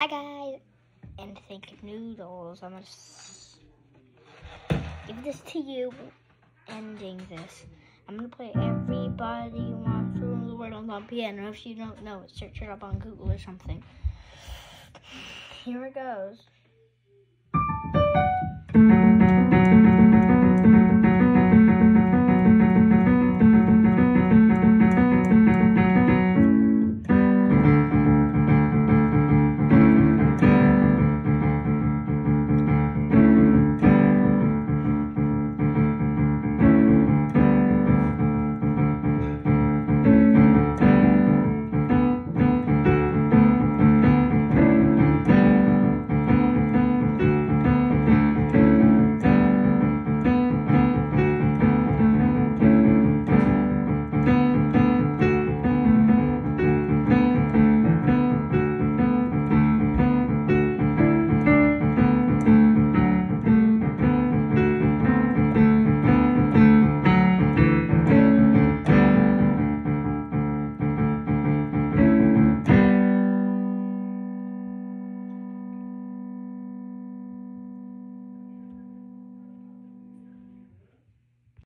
Hi guys, and think noodles. I'm gonna give this to you. Ending this. I'm gonna play everybody wants to rule the world on piano. If you don't know it, search it up on Google or something. Here it goes.